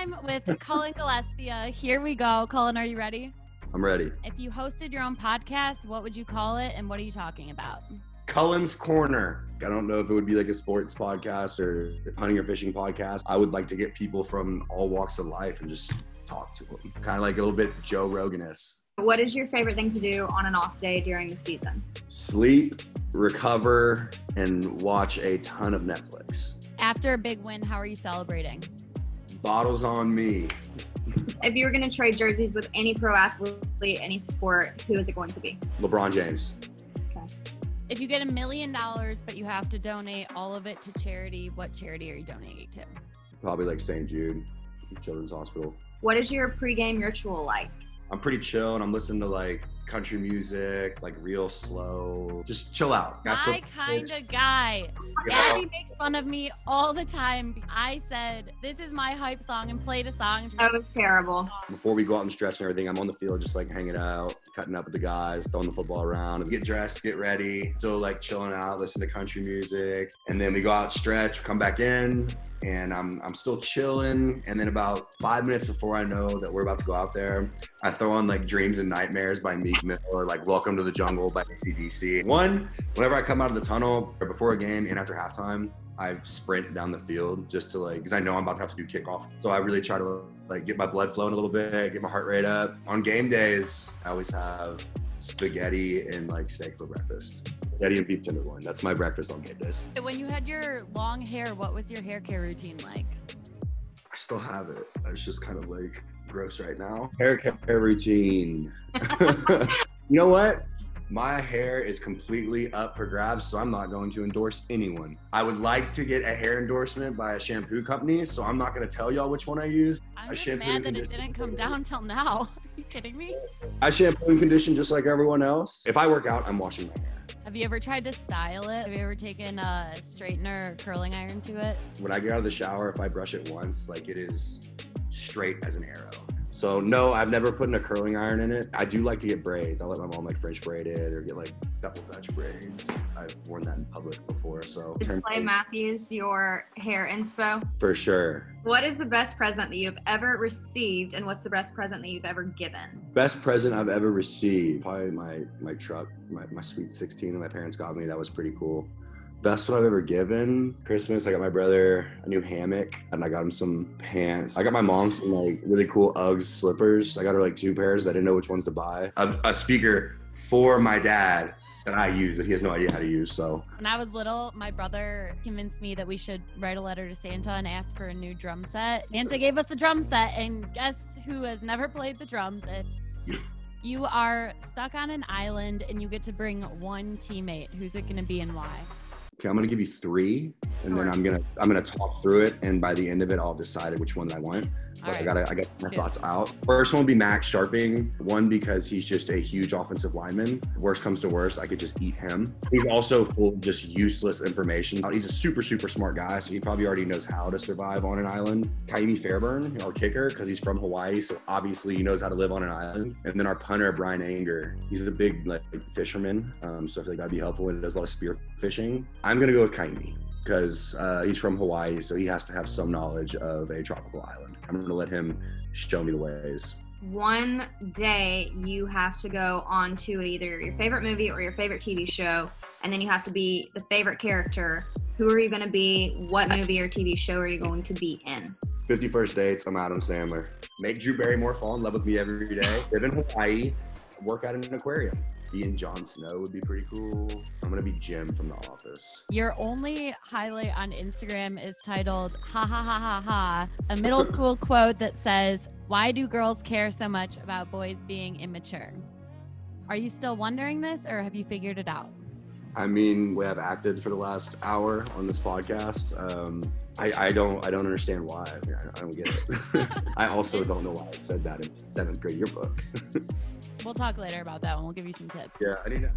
time with Cullen Gillaspia. Uh, here we go. Cullen, are you ready? I'm ready. If you hosted your own podcast, what would you call it and what are you talking about? Cullen's Corner. I don't know if it would be like a sports podcast or hunting or fishing podcast. I would like to get people from all walks of life and just talk to them. Kind of like a little bit Joe Roganist. What is your favorite thing to do on an off day during the season? Sleep, recover, and watch a ton of Netflix. After a big win, how are you celebrating? Bottles on me. If you were going to trade jerseys with any pro athlete, any sport, who is it going to be? LeBron James. If you get a million dollars, but you have to donate all of it to charity, what charity are you donating to? Probably like St. Jude Children's Hospital. What is your pregame ritual like? I'm pretty chill and I'm listening to like country music, like real slow. Just chill out. Got My kind of guy. Abby makes fun of me all the time. I said, This is my hype song and played a song. That was terrible. Before we go out and stretch and everything, I'm on the field just like hanging out, cutting up with the guys, throwing the football around, get dressed, get ready. So like chilling out, listen to country music. And then we go out, stretch, come back in, and I'm I'm still chilling. And then about five minutes before I know that we're about to go out there, I throw on like Dreams and Nightmares by Meek Mill or like Welcome to the Jungle by AC/DC. One, whenever I come out of the tunnel or before a game and after halftime, I sprint down the field just to like, because I know I'm about to have to do kickoff. So I really try to like get my blood flowing a little bit, get my heart rate up. On game days, I always have spaghetti and like steak for breakfast. Spaghetti and beef tenderloin. That's my breakfast on game days. When you had your long hair, what was your hair care routine like? I still have it. It's just kind of like gross right now. Hair care routine. you know what? My hair is completely up for grabs, so I'm not going to endorse anyone. I would like to get a hair endorsement by a shampoo company, so I'm not going to tell y'all which one I use. I'm I just mad that it didn't come down till now. Are you kidding me? I shampoo and condition just like everyone else. If I work out, I'm washing my hair. Have you ever tried to style it? Have you ever taken a straightener or curling iron to it? When I get out of the shower, if I brush it once, like it is straight as an arrow. So no, I've never put in a curling iron in it. I do like to get braids. I let my mom like French braid it or get like double Dutch braids. I've worn that in public before, so Is Clay Matthews your hair inspo? for sure. What is the best present that you've ever received, and what's the best present that you've ever given? Best present I've ever received, probably my my truck, my, my sweet 16 that my parents got me. That was pretty cool. Best one I've ever given. Christmas, I got my brother a new hammock and I got him some pants. I got my mom some like really cool Uggs slippers. I got her like two pairs. I didn't know which ones to buy. A, a speaker for my dad that I use that he has no idea how to use. So When I was little, my brother convinced me that we should write a letter to Santa and ask for a new drum set. Santa gave us the drum set, and guess who has never played the drums? It. You. You are stuck on an island and you get to bring one teammate. Who's it going to be and why? Okay, I'm gonna give you three, and then I'm gonna I'm gonna talk through it, and by the end of it, I'll decide which one I want. But I gotta I got my thoughts out. First one would be Max Scharping. One because he's just a huge offensive lineman. Worst comes to worst, I could just eat him. He's also full of just useless information. He's a super super smart guy, so he probably already knows how to survive on an island. Ka'imi Fairbairn, our kicker, because he's from Hawaii, so obviously he knows how to live on an island. And then our punter Bryan Anger, he's a big like fisherman, um, so I feel like that'd be helpful. He does a lot of spear fishing. I'm gonna go with Ka'imi because uh, he's from Hawaii, so he has to have some knowledge of a tropical island. I'm going to let him show me the ways. One day you have to go on to either your favorite movie or your favorite TV show, and then you have to be the favorite character. Who are you going to be? What movie or TV show are you going to be in? 50 First Dates, I'm Adam Sandler. Make Drew Barrymore fall in love with me every day. Live in Hawaii, work at an aquarium. Being Jon Snow would be pretty cool. I'm going to be Jim from The Office. Your only highlight on Instagram is titled Ha Ha Ha Ha Ha, a middle school quote that says, Why do girls care so much about boys being immature? Are you still wondering this or have you figured it out? I mean, we have acted for the last hour on this podcast. Um, I, I don't I don't understand why. I, mean, I, I don't get it. I also don't know why I said that in seventh grade yearbook. We'll talk later about that one. We'll give you some tips. yeah, I need to.